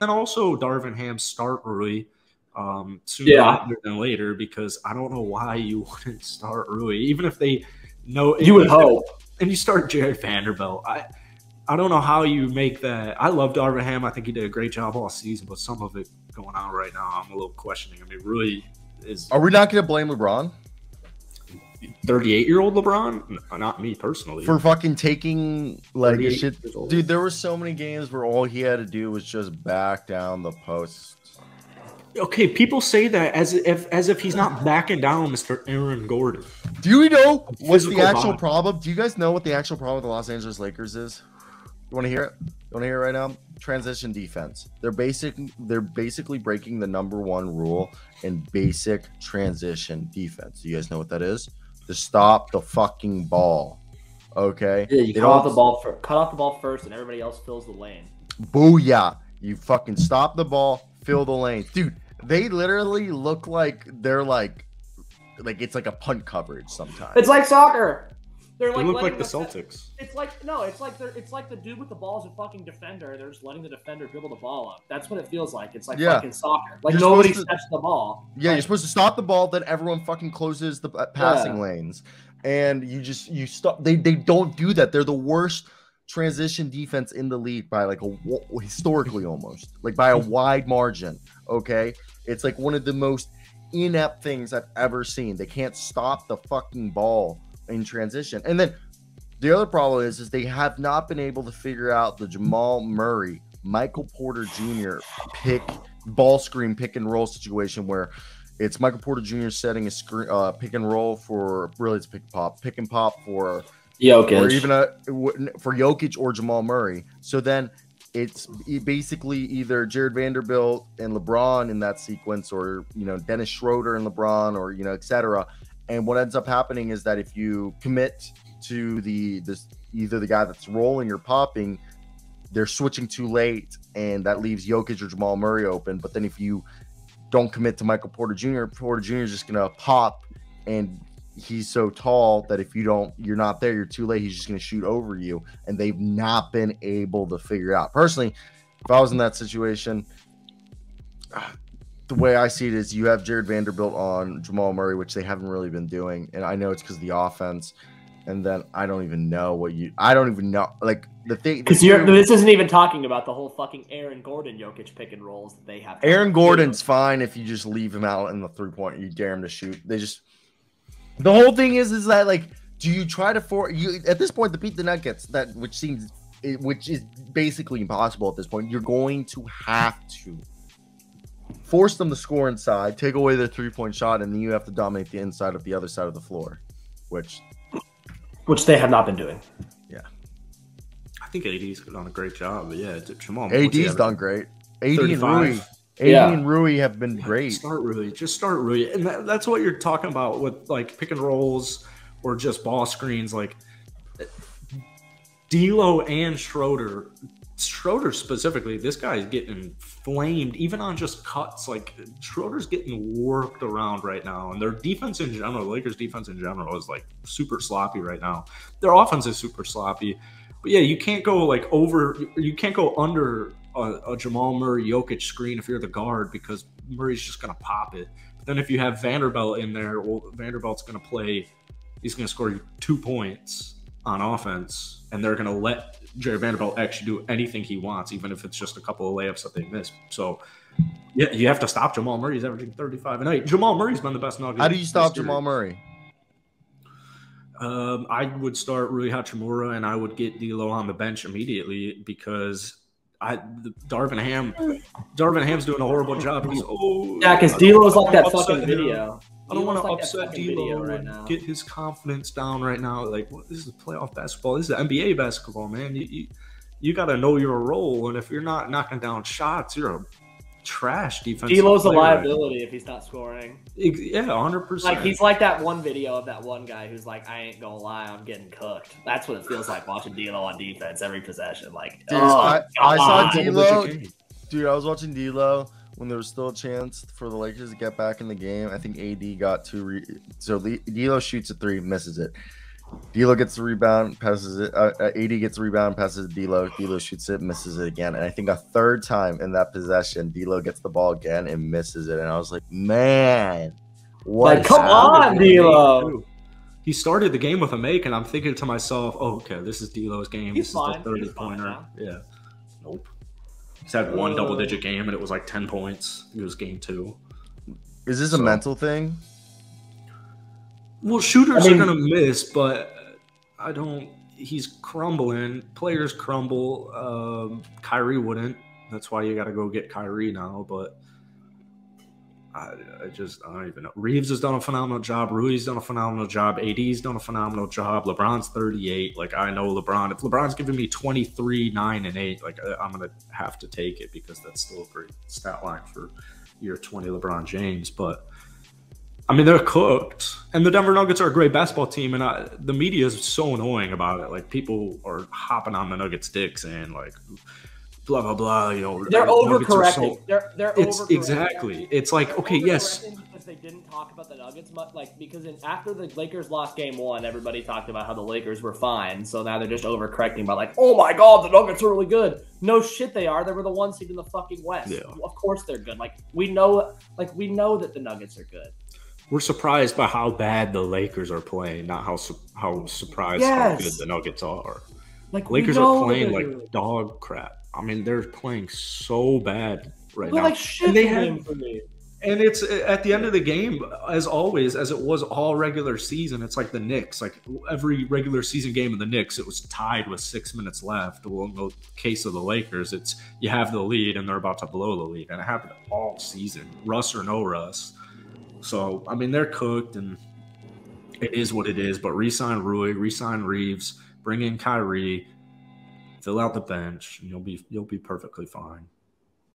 And also Darvin Ham start Rui um, sooner yeah. than later because I don't know why you wouldn't start Rui, even if they know you would hope. And you start Jarred Vanderbilt. I I don't know how you make that. I love Darvin Ham. I think he did a great job all season, but some of it going on right now, I'm a little questioning. I mean, Rui is. Are we not going to blame LeBron? 38 year old LeBron? Not me personally. For fucking taking like shit. Dude, there were so many games where all he had to do was just back down the post. Okay, people say that as if as if he's not backing down, Mr. Aaron Gordon. Do you know what's the actual body. problem? Do you guys know what the actual problem with the Los Angeles Lakers is? You want to hear it? You want to hear it right now? Transition defense. They're basic. They're basically breaking the number one rule in basic transition defense. Do you guys know what that is? To stop the fucking ball. Okay. Yeah, you cut off the ball for cut off the ball first, and everybody else fills the lane. Booyah! You fucking stop the ball, fill the lane, dude. They literally look like they're like, like it's like a punt coverage sometimes. It's like soccer. They're like they look like the, the Celtics. It's like no, it's like they're it's like the dude with the ball is a fucking defender. They're just letting the defender dribble the ball up. That's what it feels like. It's like yeah. fucking soccer. Like you're nobody to, steps the ball. Yeah, like, you're supposed to stop the ball, then everyone fucking closes the uh, passing yeah. lanes, and you just you stop. They they don't do that. They're the worst transition defense in the league by like a historically almost like by a wide margin. Okay, it's like one of the most inept things I've ever seen. They can't stop the fucking ball in transition. And then the other problem is, is they have not been able to figure out the Jamal Murray, Michael Porter Jr. pick ball screen pick and roll situation where it's Michael Porter Jr. setting a screen uh, pick and roll for really it's pick and pop, pick and pop for Jokic, or even a for Jokic or Jamal Murray. So then it's basically either Jarred Vanderbilt and LeBron in that sequence, or you know Dennis Schroeder and LeBron, or you know etc. And what ends up happening is that if you commit to the this either the guy that's rolling or popping, they're switching too late, and that leaves Jokic or Jamal Murray open. But then if you don't commit to Michael Porter Jr., Porter Jr. is just gonna pop, and he's so tall that if you don't, you're not there, you're too late. He's just gonna shoot over you, and they've not been able to figure out. Personally, if I was in that situation, the way I see it is you have Jarred Vanderbilt on Jamal Murray, which they haven't really been doing, and I know it's because of the offense. And then I don't even know what you. I don't even know like the thing because you're. This isn't even talking about the whole fucking Aaron Gordon Jokic pick and rolls that they have. Aaron Gordon's fine if you just leave him out in the three point. You dare him to shoot. They just. The whole thing is, is that like, do you try to for you at this point the beat the Nuggets that which seems, which is basically impossible at this point. You're going to have to force them to score inside, take away their three point shot, and then you have to dominate the inside of the other side of the floor, which which they have not been doing. Yeah, I think AD's done a great job. But yeah, Jamal. AD's done great. AD 35. and Rui. AD yeah. and Rui have been great. Just start Rui. Just start Rui. And that, that's what you're talking about with like pick and rolls or just ball screens. Like D'Lo and Schroeder Schroeder specifically, this guy is getting flamed even on just cuts. Like Schroeder's getting worked around right now, and their defense in general, the Lakers' defense in general, is like super sloppy right now. Their offense is super sloppy, but yeah, you can't go like over. You can't go under a, a Jamal Murray Jokic screen if you're the guard because Murray's just gonna pop it. But then if you have Vanderbilt in there, well, Vanderbilt's gonna play. He's gonna score you two points on offense, and they're gonna let Jarred Vanderbilt actually do anything he wants, even if it's just a couple of layups that they miss. So, yeah, you have to stop Jamal Murray. He's averaging 35 and 8. Jamal Murray's been the best nugget. How do you stop Jamal Murray? Um, I would start Rui Hachimura and I would get D'Lo on the bench immediately because I Darvin Ham, Darvin Ham's doing a horrible job. He's, oh, yeah, because D'Lo's like that fucking video. Him. I don't want to like upset D'Lo right now. Get his confidence down right now. Like, what, this is playoff basketball. This is NBA basketball, man. You you, you got to know your role, and if you're not knocking down shots, you're a trash defense. D'Lo's a liability right if he's not scoring. Yeah, hundred percent. Like he's like that one video of that one guy who's like, "I ain't gonna lie, I'm getting cooked." That's what it feels like watching D'Lo on defense every possession. Like, dude, oh, I, I saw D'Lo. Dude, I was watching D'Lo when there was still a chance for the Lakers to get back in the game. I think AD got two. Re- so D'Lo shoots a three, misses it. D'Lo gets the rebound, passes it. Uh, uh, AD gets the rebound, passes it. D'Lo. D'Lo shoots it, misses it again, and I think a third time in that possession, D'Lo gets the ball again and misses it. And I was like, man, what? Like, come on, D'Lo. He started the game with a make, and I'm thinking to myself, oh, okay, this is D'Lo's game. He's this fine. is the 30 He's fine pointer. Yeah. Nope. He's had one double digit game, and it was like 10 points. It was game two. Is this a mental thing? Well, shooters I mean- are gonna miss, but I don't. He's crumbling. Players crumble. Um, Kyrie wouldn't. That's why you got to go get Kyrie now. But I, I just I don't even know. Reaves has done a phenomenal job. Rui's done a phenomenal job. AD's done a phenomenal job. LeBron's 38. Like I know LeBron. If LeBron's giving me 23, nine, and eight, like I, I'm gonna have to take it because that's still a great stat line for year 20 LeBron James. But I mean, they're cooked, and the Denver Nuggets are a great basketball team, and I, the media is so annoying about it. Like people are hopping on the Nuggets' dicks and like, blah blah blah. You know, They're the overcorrecting. so- they're they're it's overcorrecting. exactly. It's like They're okay, yes, Because they didn't talk about the Nuggets much, like because in, after the Lakers lost Game One, everybody talked about how the Lakers were fine. So now they're just overcorrecting by like, oh my god, the Nuggets are really good. No shit, they are. They were the one seed in the fucking West. Yeah. Of course they're good. Like we know, like we know that the Nuggets are good. we're surprised by how bad the Lakers are playing, not how su- how surprised Yes. how good the Nuggets are. Like Lakers are playing like dog crap. I mean, they're playing so bad right They're now. like shit And they for me. And it's at the end of the game, as always, as it was all regular season. It's like the Knicks. Like every regular season game of the Knicks, it was tied with six minutes left. Well, in the case of the Lakers, it's you have the lead and they're about to blow the lead, and it happened all season, Russ or no Russ. So I mean, they're cooked, and it is what it is. But resign Rui, resign Reaves, bring in Kyrie, fill out the bench, and you'll be you'll be perfectly fine.